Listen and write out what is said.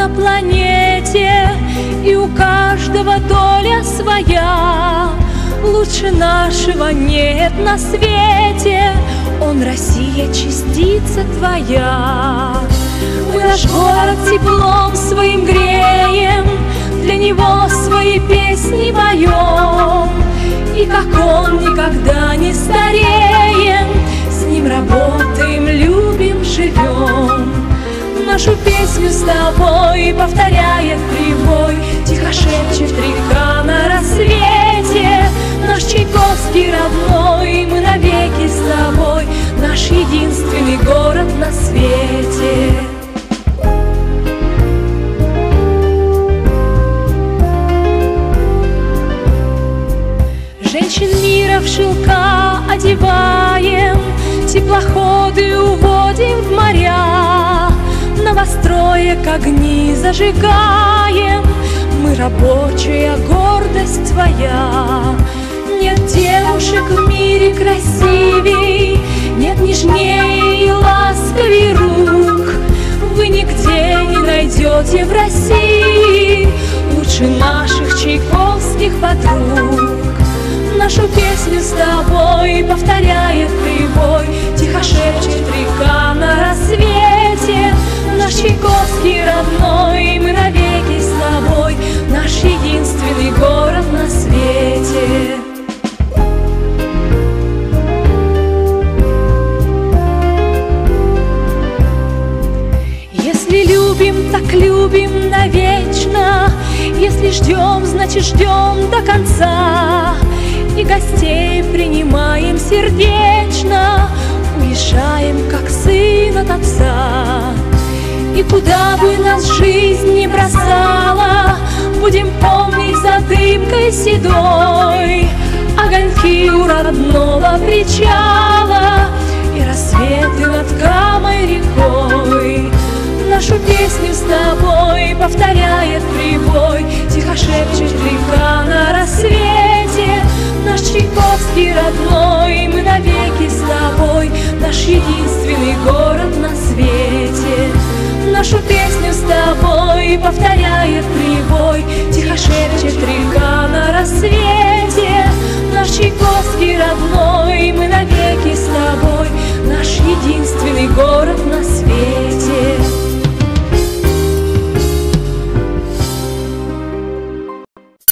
на планете, и у каждого доля своя. Лучше нашего нет на свете, он Россия, частица твоя. Мы наш город теплом своим греем, для него свои песни поем. И как он никогда не стареем, с ним работаем, любим, живем. Нашу песню с Наш единственный город на свете. Женщин мира в шелка одеваем, Теплоходы уводим в моря, Новостроек огни зажигаем, Мы рабочая гордость твоя. Нет девушек в мире красивей, найдете в России Лучше наших чайковских подруг. Нашу песню с тобой повторяет прибой, Тихо шепчет так любим навечно, Если ждем, значит ждем до конца. И гостей принимаем сердечно, Уезжаем, как сын от отца. И куда бы нас жизнь не бросала, Будем помнить за дымкой седой Огоньки у родного причала прибой, Тихо шепчет река на рассвете. Наш Чайковский родной, мы навеки с тобой, Наш единственный город